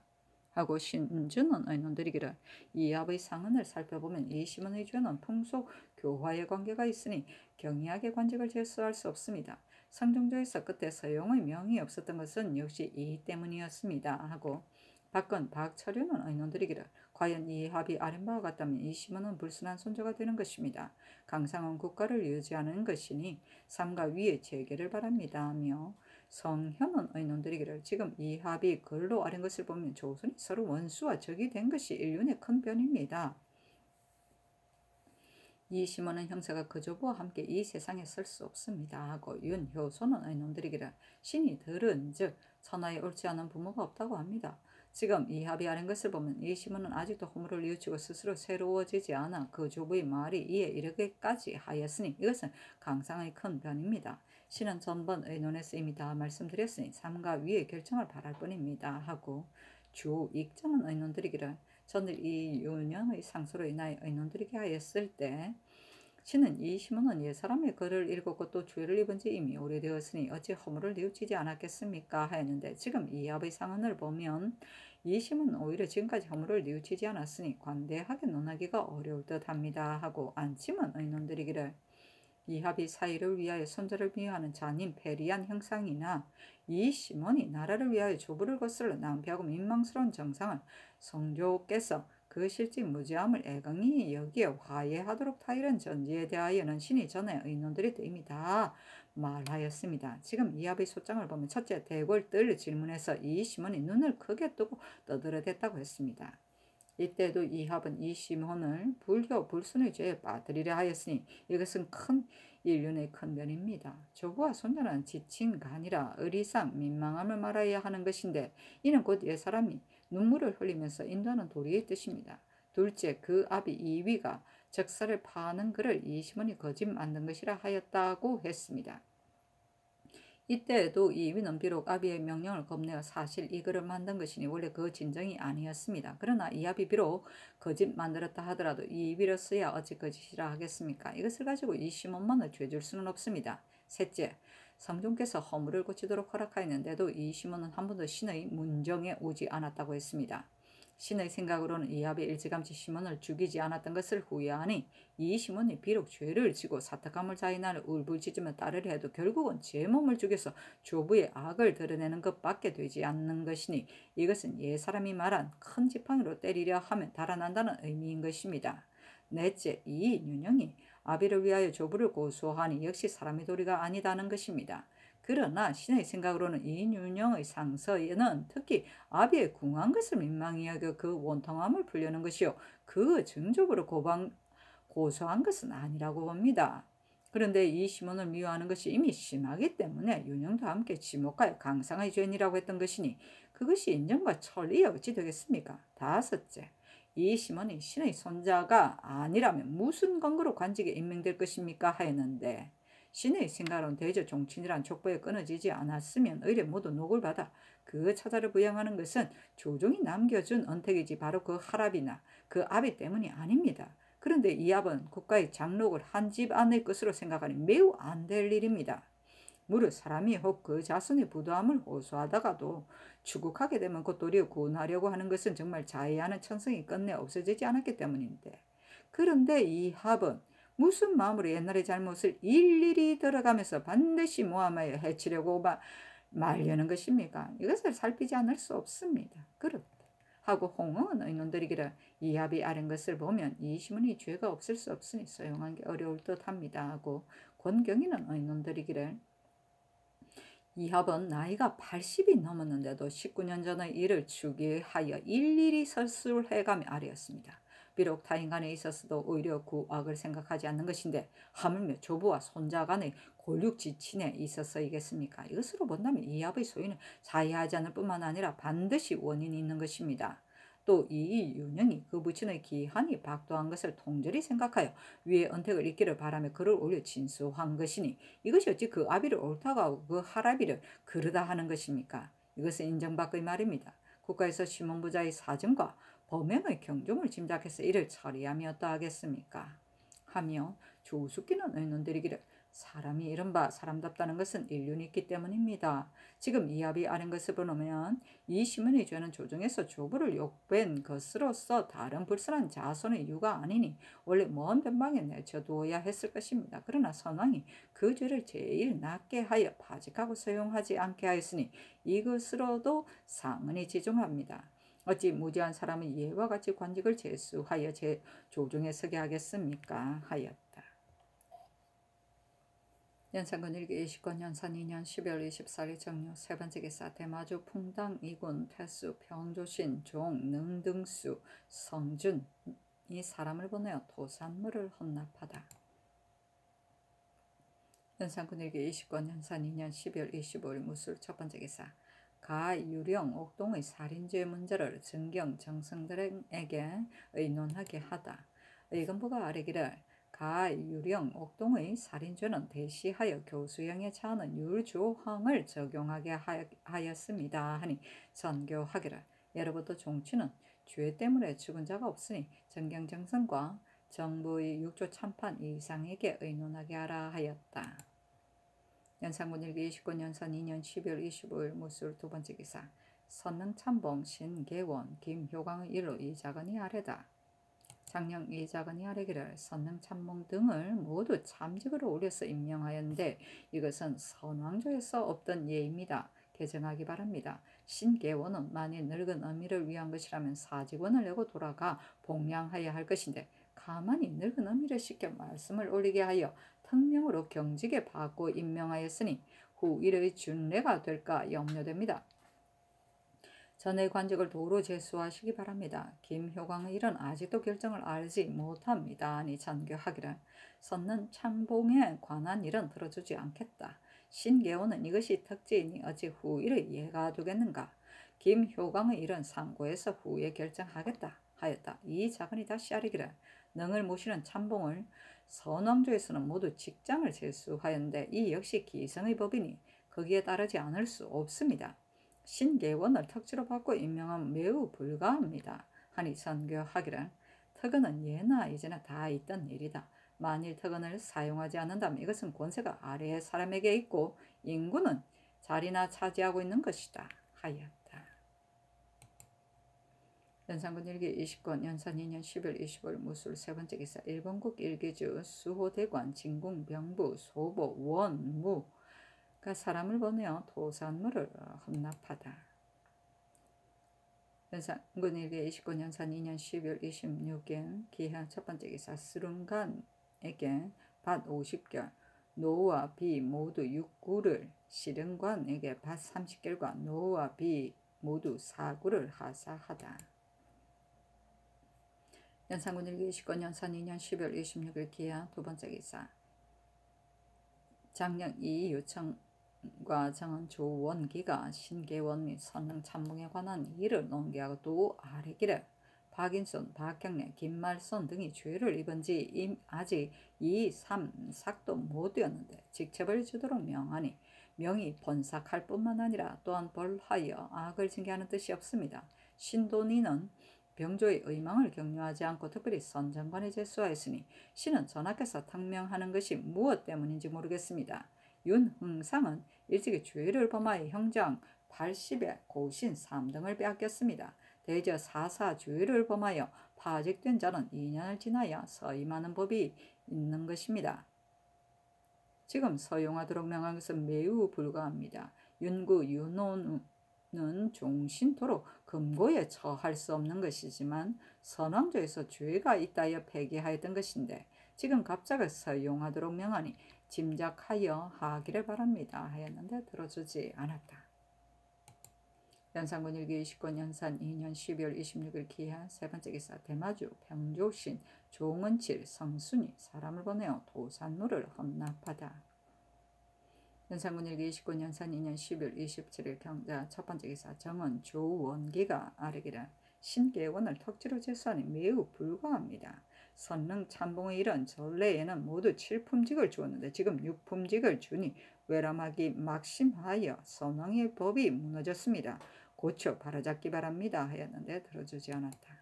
하고 신주는 의논드리기를 이합의 상언을 살펴보면 이 시문의 죄는 풍속 교화의 관계가 있으니 경이하게 관직을 제수할 수 없습니다. 상종조에서 끝에 서용의 명이 없었던 것은 역시 이 때문이었습니다. 하고 박건 박철윤은 의논드리기를 과연 이 합이 아랫바와 같다면 이 시문은 불순한 손자가 되는 것입니다. 강상은 국가를 유지하는 것이니 삼가 위의 재개를 바랍니다. 하며 성현은 의논드리기를 지금 이 합이 글로 아는 것을 보면 조선이 서로 원수와 적이 된 것이 인륜의 큰 변입니다. 이 시몬은 형사가 그조부와 함께 이 세상에 설 수 없습니다. 하고 윤효소는 의논드리기를 신이 들은 즉 천하에 옳지 않은 부모가 없다고 합니다. 지금 이 합의 아는 것을 보면 이 시몬은 아직도 허물을 뉘우치고 스스로 새로워지지 않아 그 조부의 말이 이에 이르기까지 하였으니 이것은 강상의 큰 변입니다. 신은 전번 의논에서 이미 다 말씀드렸으니 삼가 위의 결정을 바랄 뿐입니다. 하고 주 익정은 의논드리기를 전일 이 유년의 상소로 인하여 의논드리게 하였을 때 신은 이 시몬은 옛사람의 글을 읽었고 또 죄를 입은 지 이미 오래되었으니 어찌 허물을 뉘우치지 않았겠습니까? 하였는데 지금 이 압의 상언을 보면 이 심은 오히려 지금까지 허물을 뉘우치지 않았으니 관대하게 논하기가 어려울 듯합니다. 하고 안침은 의논드리기를 이합이 사이를 위하여 손자를 미워하는 자님 페리안 형상이나 이 시몬이 나라를 위하여 조부를 거슬러 낭비하고 민망스러운 정상을 성조께서 그 실직 무지함을 애강히 여기에 화해하도록 타이른 전지에 대하여는 신이 전에 의논들이 이미 다 말하였습니다. 지금 이합의 소장을 보면 첫째 대궐 뜰 질문에서 이 시몬이 눈을 크게 뜨고 떠들어댔다고 했습니다. 이때도 이합은 이 시몬을 불효 불순의 죄에 빠뜨리려 하였으니 이것은 큰 인륜의 큰 면입니다. 조부와 손녀는 지친 간이라 의리상 민망함을 말아야 하는 것인데 이는 곧 옛사람이 눈물을 흘리면서 인도하는 도리의 뜻입니다. 둘째 그 아비 이위가 적사를 파는 그를 이 시몬이 거짓 만든 것이라 하였다고 했습니다. 이때에도 이위는 비록 아비의 명령을 겁내어 사실 이 글을 만든 것이니 원래 그 진정이 아니었습니다. 그러나 이합이 비록 거짓 만들었다 하더라도 이위로서야 어찌 거짓이라 하겠습니까? 이것을 가지고 이 시몬만을 죄줄 수는 없습니다. 셋째, 성종께서 허물을 고치도록 허락하였는데도 이 시몬은 한 번도 신의 문정에 오지 않았다고 했습니다. 신의 생각으로는 이합이 일찌감치 시몬을 죽이지 않았던 것을 후회하니 이 시몬이 비록 죄를 지고 사탁함을 자인하는 울부짖으며 따르려 해도 결국은 제 몸을 죽여서 조부의 악을 드러내는 것밖에 되지 않는 것이니 이것은 옛 사람이 말한 큰 지팡이로 때리려 하면 달아난다는 의미인 것입니다. 넷째, 이 윤영이 아비를 위하여 조부를 고소하니 역시 사람의 도리가 아니다는 것입니다. 그러나 신의 생각으로는 이윤영의 상서에는 특히 아비의 궁한 것을 민망히 여겨 그 원통함을 풀려는 것이요. 그 증적으로 고방, 고소한 것은 아니라고 봅니다. 그런데 이 시몬을 미워하는 것이 이미 심하기 때문에 윤영도 함께 지목하여 강상의 죄인이라고 했던 것이니 그것이 인정과 천리 어찌 되겠습니까? 다섯째, 이 시몬이 신의 손자가 아니라면 무슨 근거로 관직에 임명될 것입니까? 하였는데 신의 생각은 대저 종친이란 족보에 끊어지지 않았으면 의뢰 모두 녹을 받아 그 처자를 부양하는 것은 조종이 남겨준 언택이지 바로 그 하랍이나 그 아비 때문이 아닙니다. 그런데 이 압은 국가의 장록을 한 집 안의 것으로 생각하니 매우 안 될 일입니다. 무릇 사람이 혹 그 자손의 부도함을 호소하다가도 추국하게 되면 곧 도리어 구원하려고 하는 것은 정말 자해하는 천성이 끝내 없어지지 않았기 때문인데 그런데 이 합은 무슨 마음으로 옛날의 잘못을 일일이 들어가면서 반드시 모함하여 해치려고 마, 말려는 것입니까? 이것을 살피지 않을 수 없습니다. 그렇다. 하고 홍응은 의논들이기를 이합이 아는 것을 보면 이 시문이 죄가 없을 수 없으니 소용한 게 어려울 듯합니다. 하고 권경이는 의논들이기를 이합은 나이가 80이 넘었는데도 19년 전의 일을 주기하여 일일이 설술해가며 아뢰었습니다. 비록 타인 간에 있었어도 오히려 구악을 생각하지 않는 것인데 하물며 조부와 손자 간의 골육지친에 있어서이겠습니까? 이것으로 본다면 이합의 소유는 자해하지 않을 뿐만 아니라 반드시 원인이 있는 것입니다. 또이 윤영이 그 부친의 기한이 박도한 것을 통절히 생각하여 위의 언택을 잊기를 바라며 그를 올려 진수한 것이니 이것이 어찌 그 아비를 옳다고 하고 그 하라비를 그르다 하는 것입니까? 이것은 인정받의 말입니다. 국가에서 시몬부자의 사정과 범행의 경종을 짐작해서 이를 처리하며 어떠하겠습니까? 하며 조수기는 의논드리기를 사람이 이른바 사람답다는 것은 인륜이 있기 때문입니다. 지금 이합이 아는 것을 보면 이 시문의 죄는 조정에서 조부를 욕뵌 것으로서 다른 불순한 자손의 이유가 아니니 원래 먼 변방에 내쳐두어야 했을 것입니다. 그러나 선왕이 그 죄를 제일 낮게 하여 파직하고 소용하지 않게 하였으니 이것으로도 상은이 지중합니다. 어찌 무지한 사람은 이와 같이 관직을 제수하여 제 조정에 서게 하겠습니까? 하였다. 연산군 1기 29년 연산 2년 12월 24일 정료 세 번째 기사 대마주 풍당 이군 태수 평조신 종 능등수 성준 이 사람을 보내어 도산물을 헌납하다. 연산군 1기 29년 연산 2년 12월 25일 무술 첫 번째 기사 가유령 옥동의 살인죄 문제를 정경 정성들에게 의논하게 하다. 의건부가 아뢰기를 가유령 옥동의 살인죄는 대시하여 교수형에 처하는 율조항을 적용하게 하였습니다. 하니 전교하기를 예로부터 종치는 죄 때문에 죽은 자가 없으니 정경정성과 정부의 육조 참판 이상에게 의논하게 하라 하였다. 연산군 일기 29년선 2년 12월 25일 무술 두 번째 기사 선능 참봉 신계원 김효광의 일로 이자건이 아래다. 장령 이자건이 아래기를 선능 참봉 등을 모두 참직으로 올려서 임명하였는데 이것은 선왕조에서 없던 예입니다. 개정하기 바랍니다. 신계원은 만일 늙은 어미를 위한 것이라면 사직원을 내고 돌아가 복양하여야 할 것인데 가만히 늙은 어미를 시켜 말씀을 올리게 하여 특명으로 경직에 받고 임명하였으니 후 이르의 준례가 될까 염려됩니다. 전의 관직을 도로 제수하시기 바랍니다. 김효광의 일은 아직도 결정을 알지 못합니다. 아니 전교하기를 선는 창봉에 관한 일은 들어주지 않겠다. 신계호는 이것이 특지이니 어찌 후 일을 예가 두겠는가. 김효광의 일은 상고에서 후에 결정하겠다 하였다. 이 자근이 다시 아리기를 능을 모시는 참봉을 선왕조에서는 모두 직장을 제수하였는데 이 역시 기성의 법이니 거기에 따르지 않을 수 없습니다. 신계원을 특지로 받고 임명하면 매우 불가합니다. 하니 선교하기를 특언은 예나 이제나 다 있던 일이다. 만일 특언을 사용하지 않는다면 이것은 권세가 아래의 사람에게 있고 인구는 자리나 차지하고 있는 것이다. 하였다. 연산군 일기 20권 연산 2년 10월 20월 무술 세 번째 기사 일본국 일기주 수호대관 진궁 병부 소보 원무가 사람을 보내어 도산물을 헌납하다. 연산군 일기 29권 연산 2년 12월 26일 기하 첫 번째 기사 스릉간에게 밭 50결 노와 비 모두 6구를 시릉관에게 밭 30결과 노와 비 모두 4구를 하사하다. 연산군 일기 29년 연산 2년 12월 26일 기하 두 번째 기사 장령 이유청과 정은 조원기가 신계원 및 선릉 참봉에 관한 일을 논기하고 또 아래기를 박인손, 박경래, 김말손 등이 죄를 입은 지 아직 2, 3, 삭도 못 되었는데 직책을 주도록 명하니 명이 번삭할 뿐만 아니라 또한 벌하여 악을 징계하는 뜻이 없습니다. 신도니는 병조의 의망을 격려하지 않고 특별히 선장관에 제수하였으니 신은 전하께서 탕명하는 것이 무엇 때문인지 모르겠습니다. 윤흥상은 일찍이 죄를 범하여 형장 80에 고신 3등을 빼앗겼습니다. 대저 사사 죄를 범하여 파직된 자는 2년을 지나야 서임하는 법이 있는 것입니다. 지금 서용하도록 명한 것은 매우 불가합니다. 윤구 윤호 는 종신토록 금고에 처할 수 없는 것이지만 선왕조에서 죄가 있다여 폐기하였던 것인데 지금 갑작을 사용하도록 명하니 짐작하여 하기를 바랍니다 하였는데 들어주지 않았다. 연산군 일기 29년 연산 2년 12월 26일 기한 세 번째 기사 대마주 병조신 종은칠 성순이 사람을 보내어 도산물을 헌납하다. 연산군 일기 29년 연산 2년 10월 27일 경자 첫 번째 기사 정원 조원기가 아르기를 신계원을 턱지로 제수하니 매우 불과합니다. 선릉 참봉의 이런 전례에는 모두 7품직을 주었는데 지금 6품직을 주니 외람하기 막심하여 선왕의 법이 무너졌습니다. 고쳐 바로잡기 바랍니다 하였는데 들어주지 않았다.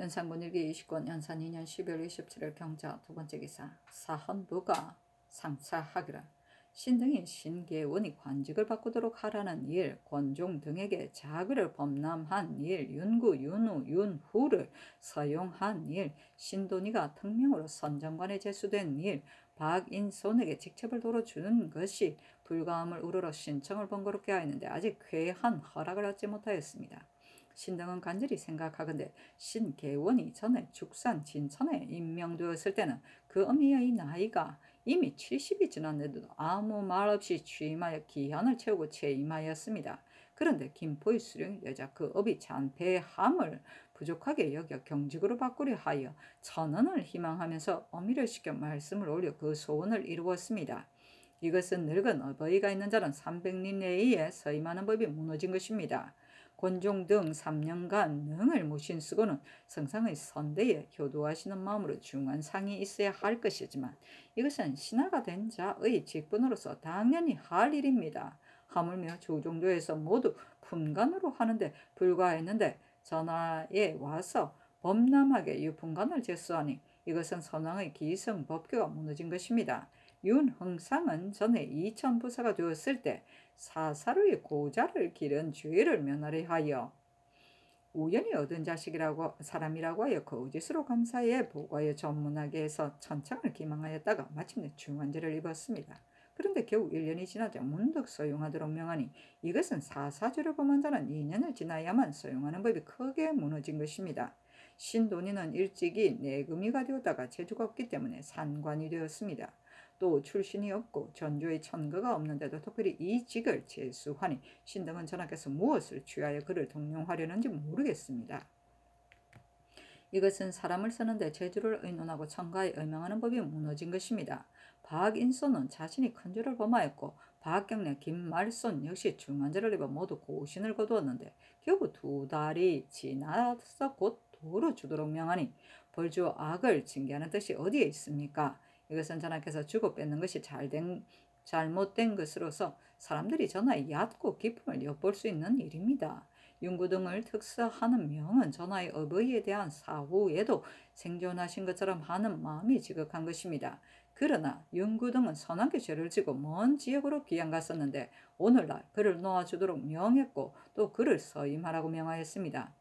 연산군 일기 20권 연산 2년 12월 27일 경자 두 번째 기사 사헌부가 상차하기라 신등이 신계원이 관직을 바꾸도록 하라는 일, 권종 등에게 자그를 범람한 일, 윤구, 윤우, 윤후를 서용한 일, 신돈이가 특명으로 선정관에 제수된 일, 박인손에게 직책을 도로 주는 것이 불가함을 우러러 신청을 번거롭게 하였는데 아직 쾌한 허락을 얻지 못하였습니다. 신등은 간절히 생각하건대 신계원이 전에 죽산 진천에 임명되었을 때는 그 어미의 나이가 이미 70이 지났는데도 아무 말 없이 취임하여 기한을 채우고 취임하였습니다. 그런데 김포의 수령이 여자 그 업이 잔패함을 부족하게 여겨 경직으로 바꾸려 하여 천원을 희망하면서 어미를 시켜 말씀을 올려 그 소원을 이루었습니다. 이것은 늙은 어버이가 있는 자는 300리 내에 서임하는 법이 무너진 것입니다. 권종 등 3년간 능을 모신쓰고는 성상의 선대에 효도하시는 마음으로 중한 상이 있어야 할 것이지만 이것은 신하가 된 자의 직분으로서 당연히 할 일입니다. 하물며 조종도에서 모두 품간으로 하는데 불과했는데 전하에 와서 범람하게 유품간을 제수하니 이것은 선왕의 기성 법규가 무너진 것입니다. 윤흥상은 전에 이천부사가 되었을 때 사사로의 고자를 기른 죄를 면하려 하여 우연히 얻은 자식이라고 사람이라고 하여 거짓으로 감사해 보고하여 전문하게 해서 천창을 기망하였다가 마침내 중환제를 입었습니다. 그런데 겨우 1년이 지나자 문득 소용하도록 명하니 이것은 사사주를 범한 자는 2년을 지나야만 소용하는 법이 크게 무너진 것입니다. 신돈이는 일찍이 내금이가 되었다가 재주가 없기 때문에 산관이 되었습니다. 또 출신이 없고 전조의 천거가 없는데도 특별히 이 직을 제수하니 신등은 전하께서 무엇을 취하여 그를 등용하려는지 모르겠습니다. 이것은 사람을 쓰는데 제주를 의논하고 천가에 의명하는 법이 무너진 것입니다. 박인손은 자신이 큰 죄를 범하였고 박경래, 김말손 역시 중한 죄를 입어 모두 고신을 거두었는데 겨우 두 달이 지나서 곧 도로 주도록 명하니 벌주 악을 징계하는 뜻이 어디에 있습니까? 이것은 전하께서 주고 뺏는 것이 잘된 잘못된 것으로서 사람들이 전하의 얕고 깊음을 엿볼 수 있는 일입니다. 윤구 등을 특사하는 명은 전하의 어버이에 대한 사후에도 생존하신 것처럼 하는 마음이 지극한 것입니다. 그러나 윤구 등은 선하게 죄를 지고 먼 지역으로 귀양 갔었는데 오늘날 그를 놓아주도록 명했고 또 그를 서임하라고 명하였습니다.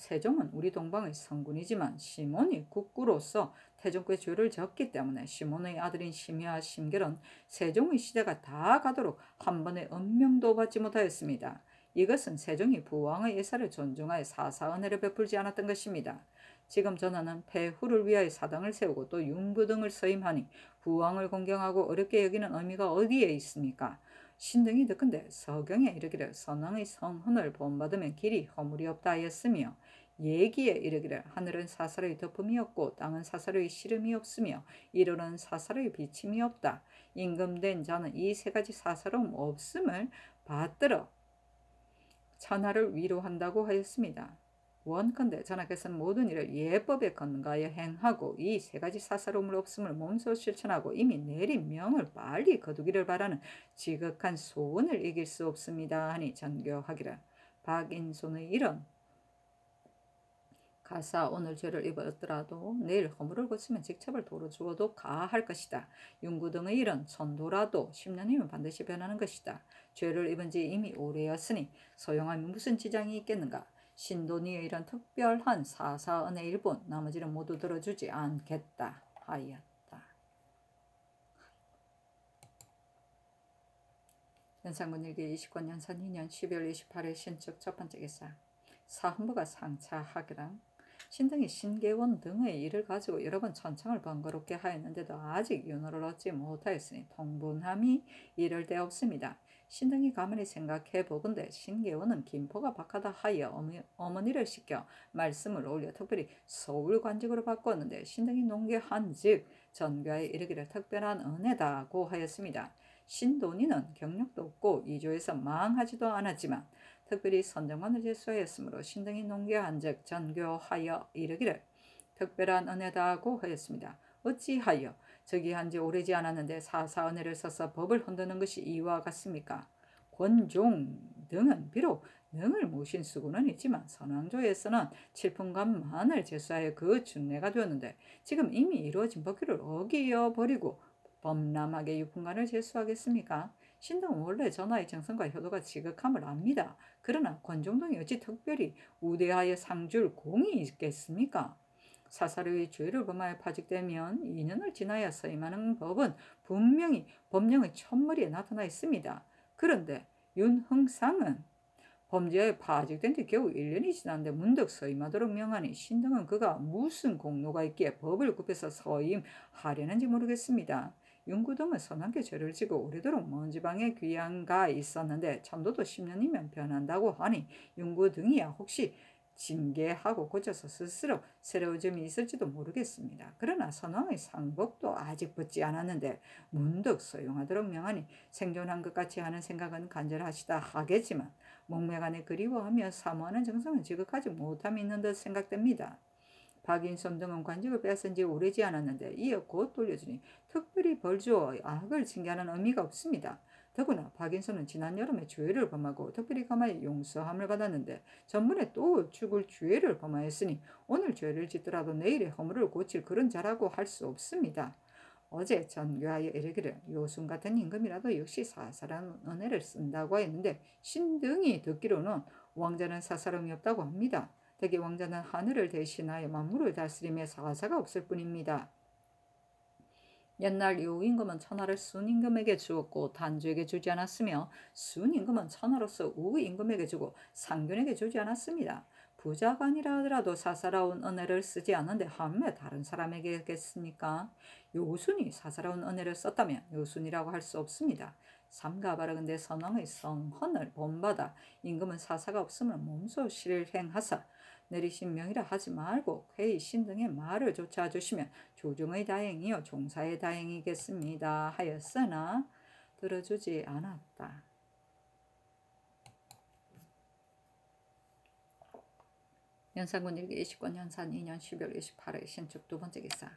세종은 우리 동방의 성군이지만 시몬이 국구로서 태종께 죄를 졌기 때문에 시몬의 아들인 심야와 심결은 세종의 시대가 다 가도록 한 번의 은명도 받지 못하였습니다. 이것은 세종이 부왕의 예사를 존중하여 사사 은혜를 베풀지 않았던 것입니다. 지금 전하는 폐후를 위하여 사당을 세우고 또 윤부 등을 서임하니 부왕을 공경하고 어렵게 여기는 의미가 어디에 있습니까? 신등이 듣건대 서경에 이르기를 선왕의 성헌을 본받으면 길이 허물이 없다 하였으며 얘기에 이르기를 하늘은 사사로이 덮음이 없고 땅은 사사로이 시름이 없으며 이르는 사사로이 비침이 없다. 임금된 자는 이 세 가지 사사로움 없음을 받들어 천하를 위로한다고 하였습니다. 원컨대 전하께서는 모든 일을 예법에 건가여 행하고 이 세 가지 사사로움을 없음을 몸소 실천하고 이미 내린 명을 빨리 거두기를 바라는 지극한 소원을 이길 수 없습니다 하니 전교하기를 박인손의 이런 가사 오늘 죄를 입었더라도 내일 허물을 고치면 직첩을 도로 주어도 가할 것이다. 윤구 등의 일은 천도라도 10년이면 반드시 변하는 것이다. 죄를 입은 지 이미 오래였으니 소용하면 무슨 지장이 있겠는가. 신도니의 이런 특별한 사사은의 일본 나머지는 모두 들어주지 않겠다 하였다. 연산군 일기 29년 연산 2년 12월 28일 신축 첫 번째 기사 사헌부가 상차하기랑 신등이 신계원 등의 일을 가지고 여러 번 천청을 번거롭게 하였는데도 아직 윤호를 얻지 못하였으니 통분함이 이를 데 없습니다. 신등이 가만히 생각해 보건대 신계원은 김포가 박하다 하여 어머니를 시켜 말씀을 올려 특별히 서울 관직으로 바꿨는데 신등이 농계한 즉 전가에 이르기를 특별한 은혜다고 하였습니다. 신돈이는 경력도 없고 이조에서 망하지도 않았지만 특별히 선정관을 제수하였으므로 신등이 농계한즉 전교하여 이르기를 특별한 은혜다고 하였습니다. 어찌하여 저기한 지 오래지 않았는데 사사 은혜를 써서 법을 흔드는 것이 이와 같습니까? 권종 등은 비록 능을 모신 수고는 있지만 선왕조에서는 칠풍감만을 제수하여 그 준례가 되었는데 지금 이미 이루어진 법규를 어기어 버리고 범람하게 유풍관을 제수하겠습니까? 신당은 원래 전하의 정성과 효도가 지극함을 압니다. 그러나 권종동이 어찌 특별히 우대하여 상줄 공이 있겠습니까? 사사로의 죄를 범하여 파직되면 2년을 지나야 서임하는 법은 분명히 법령의 첫머리에 나타나 있습니다. 그런데 윤흥상은 범죄에 파직된 지 겨우 1년이 지났는데 문득 서임하도록 명하니 신등은 그가 무슨 공로가 있기에 법을 굽해서 서임하려는지 모르겠습니다. 윤구등은 선하게 죄를 지고 오래도록 먼 지방에 귀양가 있었는데 천도도 10년이면 변한다고 하니 윤구등이야 혹시 징계하고 고쳐서 스스로 새로운 점이 있을지도 모르겠습니다. 그러나 선왕의 상복도 아직 붙지 않았는데 문득 소용하도록 명하니 생존한 것 같이 하는 생각은 간절하시다 하겠지만 목매간에 그리워하며 사모하는 정성은 지극하지 못함이 있는 듯 생각됩니다. 박인선 등은 관직을 뺏은 지 오래지 않았는데 이어 곧 돌려주니 특별히 벌주어 악을 징계하는 의미가 없습니다. 더구나 박인선은 지난 여름에 죄를 범하고 특별히 가마에 용서함을 받았는데 전문에 또 죽을 죄를 범하였으니 오늘 죄를 짓더라도 내일의 허물을 고칠 그런 자라고 할 수 없습니다. 어제 전교하여 이르기를 요순 같은 임금이라도 역시 사사란 은혜를 쓴다고 했는데 신등이 듣기로는 왕자는 사사름이 없다고 합니다. 대개 왕자는 하늘을 대신하여 만물을 다스림에 사사가 없을 뿐입니다. 옛날 요 임금은 천하를 순임금에게 주었고 단주에게 주지 않았으며 순임금은 천하로서 우임금에게 주고 상균에게 주지 않았습니다. 부자가 아니라 하더라도 사사로운 은혜를 쓰지 않는데 한매 다른 사람에게겠습니까? 요순이 사사로운 은혜를 썼다면 요순이라고 할 수 없습니다. 삼가 바르근대 선왕의 성헌을 본받아 임금은 사사가 없음을 몸소 실행하사 내리신 명이라 하지 말고 회의 신등의 말을 조차 주시면 조중의 다행이요 종사의 다행이겠습니다 하였으나 들어주지 않았다. 연산군 일기 29년 산 2년 12월 28일 신축 두 번째 기사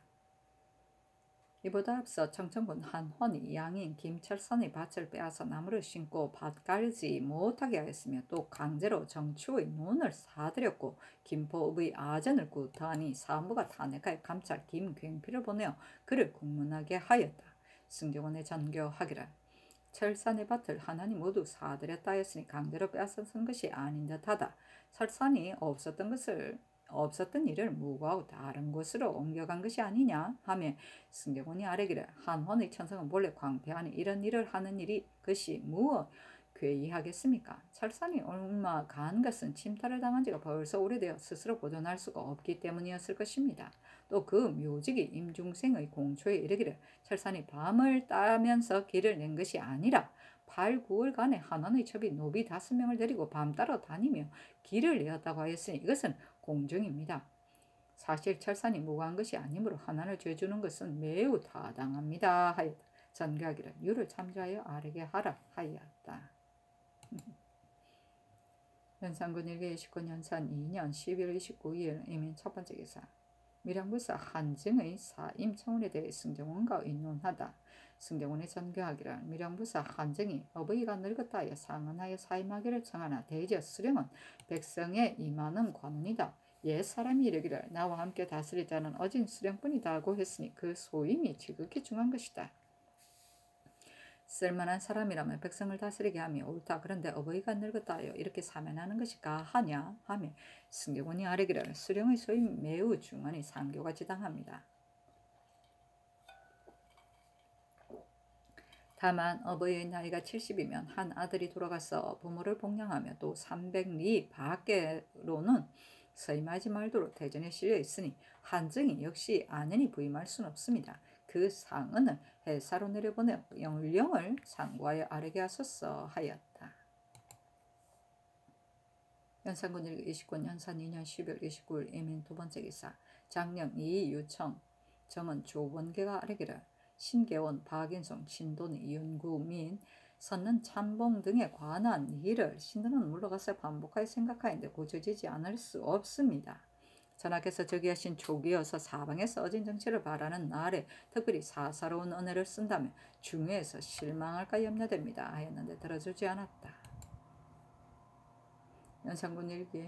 이보다 앞서 청천군 한헌이 양인 김철선의 밭을 빼앗아 나무를 심고 밭 깔지 못하게 하였으며 또 강제로 정추의 논을 사들였고 김포읍의 아전을 구타하니 사무가 탄핵하여 감찰 김굉필을 보내어 그를 국문하게 하였다. 승경원의 전교하기를 철산의 밭을 하나님 모두 사들였다 하였으니 강제로 빼앗은 것이 아닌 듯하다. 철산이 없었던 것을 없었던 일을 무고하고 다른 곳으로 옮겨간 것이 아니냐 하며 승경원이 아뢰기를 한헌의 천성은 본래 광패하니 이런 일을 하는 일이 그것이 무엇 괴이하겠습니까? 철산이 얼마 간 것은 침탈을 당한 지가 벌써 오래되어 스스로 보존할 수가 없기 때문이었을 것입니다. 또 그 묘직이 임중생의 공초에 이르기를 철산이 밤을 따면서 길을 낸 것이 아니라 8, 9월간에 한원의 첩이 노비 다섯 명을 데리고 밤 따라 다니며 길을 내었다고 하였으니 이것은 공정입니다. 사실 철산이 무고한 것이 아니므로 하나를 죄주는 것은 매우 타당합니다. 하였다. 전교하기를 유를 참조하여 아르게 하라 하였다. 연산군 일기 29년 연산 2년 11월 29일 이민 첫 번째 기사 밀양불사 한증의 사임 청원에 대해 승정원과 의논하다. 승정원이 전교하기를 밀양불사 한증이 어버이가 늙었다 하여 상언하여 사임하기를 청하나 대저 수령은 백성의 임하는 관원이다. 옛 사람이 이르기를 나와 함께 다스릴 자는 어진 수령뿐이다고 했으니 그 소임이 지극히 중한 것이다. 쓸만한 사람이라면 백성을 다스리게 하며 옳다. 그런데 어버이가 늙었다 하여 이렇게 사면하는 것이 가 하냐 하며 승경원이 아뢰기를 수령의 소임 매우 중하니 상교가 지당합니다. 다만 어버이의 나이가 70이면 한 아들이 돌아가서 부모를 복양하며 또 300리 밖으로는 서임하지 말도록 대전에 실려 있으니 한증이 역시 아내니 부임할 수는 없습니다. 그 상은을 회사로 내려보내 영령을 상고하여 아르게 하소서 하였다. 연산군 29년 연산 2년 12월 29일 이민 두 번째 기사 장령 이유청 정은 조원계가 아르기를 신계원 박인송 신돈 이윤구민 선는 참봉 등에 관한 일을 신도는 물러가서 반복하여 생각하는데 고쳐지지 않을 수 없습니다. 전하께서 저기 하신 초기여서 사방에서 어진 정치를 바라는 날에 특별히 사사로운 은혜를 쓴다면 중요해서 실망할까 염려됩니다. 하였는데 들어주지 않았다. 연산군 일기